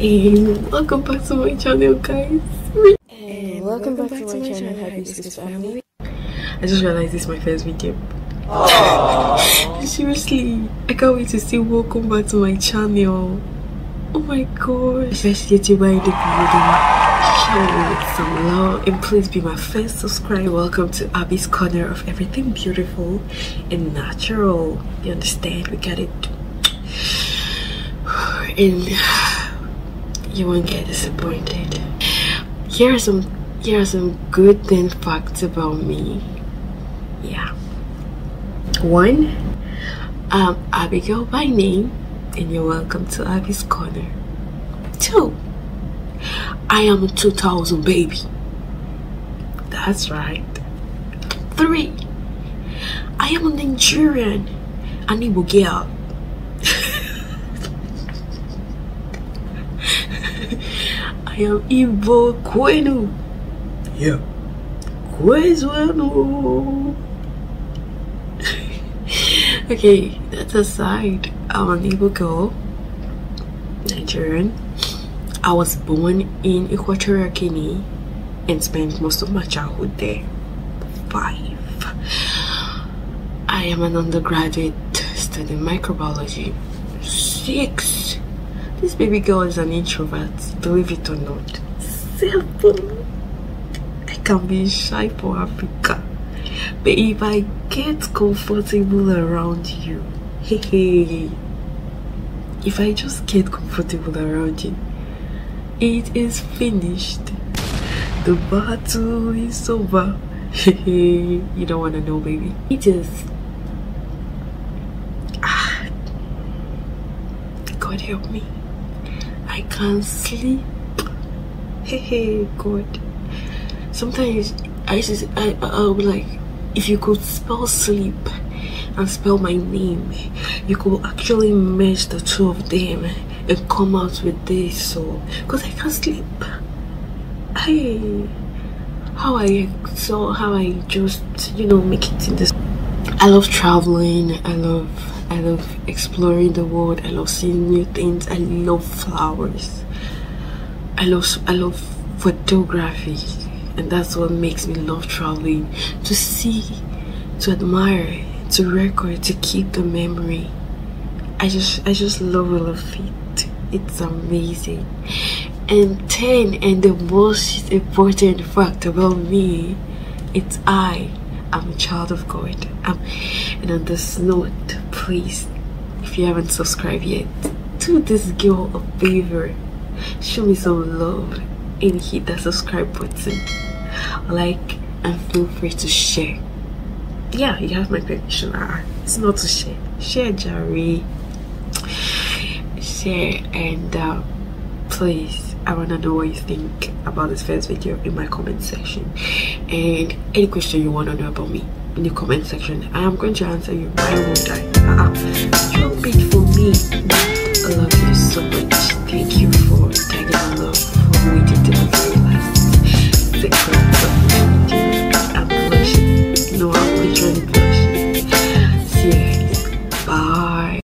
and welcome back to my channel guys. And welcome, back, to my channel hibiscus family. I just realized this is my first video. Ah. Seriously i can't wait to say welcome back to my channel. Oh my god first youtuber in the building show with some love and please be my first subscriber. Welcome to abby's corner of everything beautiful and natural. You understand? We got it. And you won't get disappointed here are some here are some good thing facts about me yeah one i'm abigail by name and you're welcome to abby's corner two I am a 2000 baby. That's right. Three, I am a Nigerian, an Igbo girl. I am Kwenu. Yeah. Kwezwenu. okay, that's aside. I'm an Igbo girl, Nigerian. I was born in Equatorial Guinea and spent most of my childhood there. Five. I am an undergraduate studying microbiology. Six. This baby girl is an introvert, believe it or not. Simple. I can be shy for Africa. But if I get comfortable around you, hey, hey, if I just get comfortable around you, it is finished. The battle is over. you don't want to know, baby. It is. Ah. God help me. I can't sleep. Hey, hey, God. Sometimes I to, I, I'll be like, if you could spell sleep and spell my name, you could actually merge the two of them and come out with this so because I can't sleep. I how I so how I just you know make it in this I love traveling, I love I love exploring the world, I love seeing new things, I love flowers. I love I love photography and that's what makes me love traveling. To see to admire to record to keep the memory. I just i just love all of it. It's amazing. And 10 and the most important fact about me it's i i'm a child of god. Um, and on this note please if you haven't subscribed yet do this girl a favor. Show me some love and hit that subscribe button. Like and feel free to share. Yeah you have my permission. Ah, it's not to share. Share jerry. Share and uh, please I want to know what you think about this first video in my comment section. And any question you want to know about me in the comment section I am going to answer you. I? Won't die uh -uh. for me